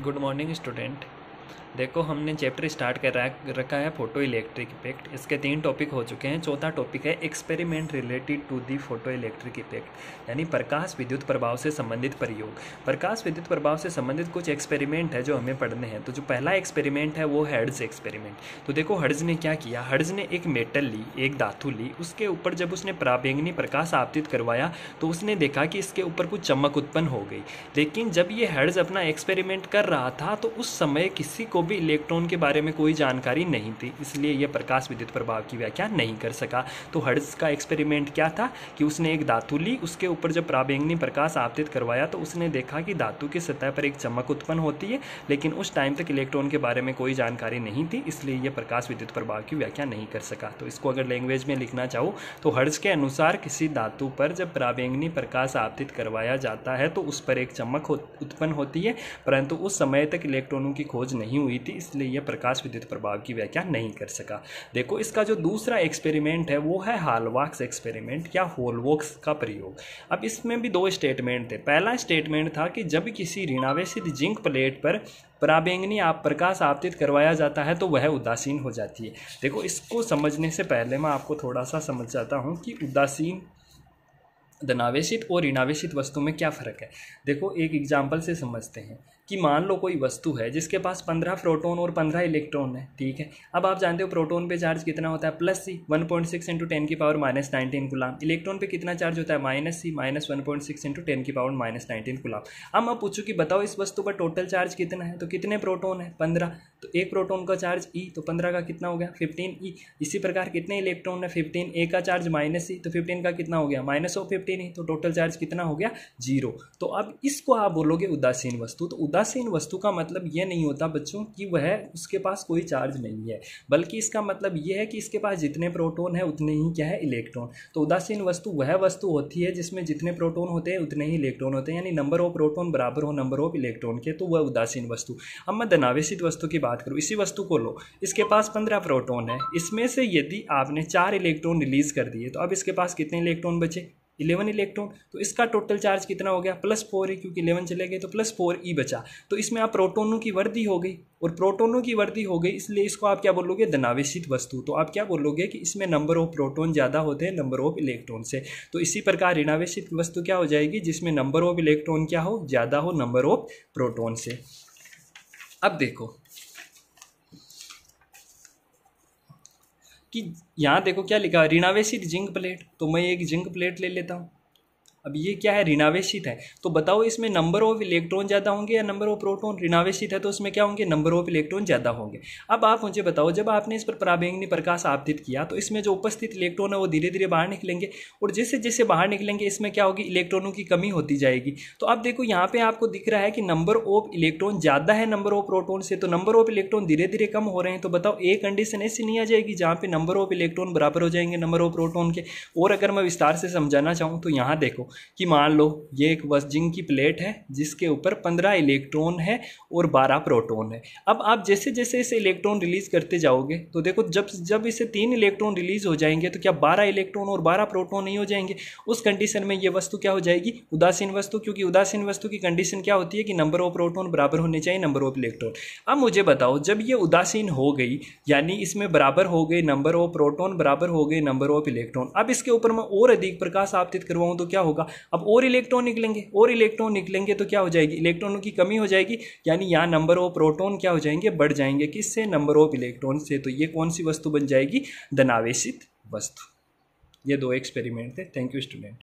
good morning student. देखो, हमने chapter start कर रखा है फ़ोटो इलेक्ट्रिक इफ़ेक्ट इसके तीन टॉपिक हो चुके हैं. चौथा टॉपिक है experiment related to the photo electric effect यानी प्रकाश विद्युत प्रभाव से संबंधित प्रयोग. प्रकाश विद्युत प्रभाव से संबंधित कुछ एक्सपेरिमेंट है जो हमें पढ़ने हैं. तो जो पहला एक्सपेरिमेंट है वो हर्ड्स एक्सपेरिमेंट तो देखो हर्ड्स ने क्या किया? हर्ड्स ने एक मेटल ली, एक धातु ली. उसके ऊपर जब उसने प्राबेंगनी प्रकाश आपतित करवाया तो उसने देखा कि इसके ऊपर कुछ चमक उत्पन्न हो गई. लेकिन जब ये हर्ड्स अपना एक्सपेरिमेंट कर रहा था तो उस समय किसी को भी इलेक्ट्रॉन के बारे में कोई जानकारी नहीं थी, इसलिए यह प्रकाश विद्युत प्रभाव की व्याख्या नहीं कर सका। तो हर्ड्स का एक्सपेरिमेंट क्या था कि उसने एक धातु ली, उसके ऊपर जब प्राबेंगनी प्रकाश आपतित करवाया तो उसने देखा कि धातु की सतह पर एक चमक उत्पन्न होती है, लेकिन उस टाइम तक इलेक्ट्रॉन के बारे में कोई जानकारी नहीं थी, इसलिए यह प्रकाश विद्युत प्रभाव की व्याख्या नहीं कर सका। तो इसको अगर लैंग्वेज में लिखना चाहो तो हर्ज के अनुसार किसी धातु पर जब प्राबेंगनी प्रकाश आपतित करवाया जाता है तो उस पर एक चमक उत्पन्न होती है, परंतु उस समय तक इलेक्ट्रॉनों की खोज नहीं हुई थी, इसलिए यह प्रकाश विद्युत प्रभाव की व्याख्या नहीं कर सका। देखो, इसका जो दूसरा एक्सपेरिमेंट है, वो है हालवाक्स एक्सपेरिमेंट या होलवॉक्स का प्रयोग। अब इसमें भी दो स्टेटमेंट थे। पहला स्टेटमेंट था कि जब किसी ऋणावेशित जिंक प्लेट पर पराबैंगनी आप प्रकाश आपतित करवाया जाता है तो वह उदासीन हो जाती है। देखो, इसको समझने से पहले मैं आपको थोड़ा सा समझ जाता हूँ कि उदासीन, धनावेशित और ऋणावेशित वस्तु में क्या फ़र्क है। देखो, एक एग्ज़ाम्पल से समझते हैं। कि मान लो कोई वस्तु है जिसके पास पंद्रह प्रोटोन और पंद्रह इलेक्ट्रॉन है ठीक है? अब आप जानते हो प्रोटोन पे चार्ज कितना होता है? Plus C one point six into ten की power minus nineteen coulomb electron पे कितना चार्ज होता है? Minus C minus one point six into ten की पावर माइनस नाइनटीन गुलाम अब मैं पूछूँ कि बताओ इस वस्तु का टोटल चार्ज कितना है? तो कितने प्रोटोन है? पंद्रह। तो एक प्रोटोन का चार्ज ई e, तो पंद्रह का कितना हो गया? Fifteen e e। इसी प्रकार कितने इलेक्ट्रॉन है? फिफ्टीन ए का चार्ज माइनस ई तो फिफ्टीन का कितना हो गया? माइनस ऑफ़ फिफ्टीन ई तो टोटल चार्ज कितना हो गया? ज़ीरो तो अब इसको आप बोलोगे उदासीन वस्तु। तो उदासीन वस्तु का मतलब यह नहीं होता बच्चों कि वह उसके पास कोई चार्ज नहीं है, बल्कि इसका मतलब यह है कि इसके पास जितने प्रोटोन है उतने ही क्या है इलेक्ट्रॉन। तो उदासीन वस्तु वह वस्तु होती है जिसमें जितने प्रोटोन होते हैं उतने ही इलेक्ट्रॉन होते हैं, यानी नंबर ऑफ़ प्रोटोन बराबर हो नंबर ऑफ़ इलेक्ट्रॉन के तो वह उदासीन वस्तु। अब मैं धनावेशित वस्तु की बात करूँ, इसी वस्तु को लो, इसके पास पंद्रह प्रोटोन है, इसमें से यदि आपने चार इलेक्ट्रॉन रिलीज़ कर दिए तो अब इसके पास कितने इलेक्ट्रॉन बचे? इलेवन इलेक्ट्रॉन तो इसका टोटल चार्ज कितना हो गया? प्लस फोर है, क्योंकि इलेवन चले गए तो प्लस फोर ई बचा। तो इसमें आप प्रोटोनों की वर्दी हो गई, और प्रोटोनों की वर्दी हो गई, इसलिए इसको आप क्या बोलोगे? धनावेशित वस्तु। तो आप क्या बोलोगे कि इसमें नंबर ऑफ़ प्रोटोन ज़्यादा होते हैं नंबर ऑफ़ इलेक्ट्रॉन से। तो इसी प्रकार ऋणावेशित वस्तु क्या हो जाएगी, जिसमें नंबर ऑफ़ इलेक्ट्रॉन क्या हो, ज़्यादा हो नंबर ऑफ़ प्रोटोन से। अब देखो कि यहाँ देखो क्या लिखा ऋणावेशित जिंक प्लेट। तो मैं एक जिंक प्लेट ले लेता हूँ। अब ये क्या है? ऋणावेशित है। तो बताओ इसमें नंबर ऑफ़ इलेक्ट्रॉन ज़्यादा होंगे या नंबर ऑफ़ प्रोटॉन ऋणावेशित है तो उसमें क्या होंगे? नंबर ऑफ़ इलेक्ट्रॉन ज़्यादा होंगे। अब आप मुझे बताओ, जब आपने इस पर पराबैंगनी प्रकाश आपतित किया तो इसमें जो उपस्थित इलेक्ट्रॉन है वो धीरे धीरे बाहर निकलेंगे और जैसे जैसे बाहर निकलेंगे, इसमें क्या होगी? इलेक्ट्रॉनों की कमी होती जाएगी। तो अब देखो, यहाँ पे आपको दिख रहा है कि नंबर ऑफ़ इलेक्ट्रॉन ज़्यादा है नंबर ऑफ़ प्रोटोन से तो नंबर ऑफ़ इलेक्ट्रॉन धीरे धीरे कम हो रहे हैं। तो बताओ एक कंडीशन ऐसी नहीं आ जाएगी जहाँ पे नंबर ऑफ़ इलेक्ट्रॉन बराबर हो जाएँगे नंबर ऑफ़ प्रोटोन के। और अगर मैं विस्तार से समझाना चाहूँ तो यहाँ देखो कि मान लो, ये एक जिंक की प्लेट है, जिसके ऊपर पंद्रह इलेक्ट्रॉन है और बारह प्रोटॉन है। अब आप जैसे जैसे इसे इलेक्ट्रॉन रिलीज़ करते जाओगे तो देखो, जब जब इसे तीन इलेक्ट्रॉन रिलीज़ हो जाएँगे तो क्या बारह इलेक्ट्रॉन और बारह प्रोटोन नहीं हो जाएँगे? उस कंडीशन में ये वस्तु क्या हो जाएगी? उदासीन वस्तु, क्योंकि उदासीन वस्तु की कंडीशन क्या होती है कि नंबर ऑफ़ प्रोटोन बराबर होने चाहिए, नंबर ऑफ़ इलेक्ट्रॉन। अब मुझे बताओ, जब ये उदासीन हो गई, यानी इसमें बराबर हो गए नंबर ऑफ़ प्रोटोन, बराबर हो गए नंबर ऑफ़ इलेक्ट्रॉन, अब इसके ऊपर मैं और अधिक प्रकाश आपतित करवाऊं तो क्या होगा। अब और इलेक्ट्रॉन निकलेंगे, और इलेक्ट्रॉन निकलेंगे तो क्या हो जाएगी? इलेक्ट्रॉनों की कमी हो जाएगी, यानी यहाँ नंबर ऑफ़ प्रोटोन क्या हो जाएँगे? बढ़ जाएँगे। किससे? नंबर ऑफ़ इलेक्ट्रॉन से। तो ये कौन सी वस्तु बन जाएगी? धनावेशित वस्तु। ये दो एक्सपेरिमेंट थे। Thank you student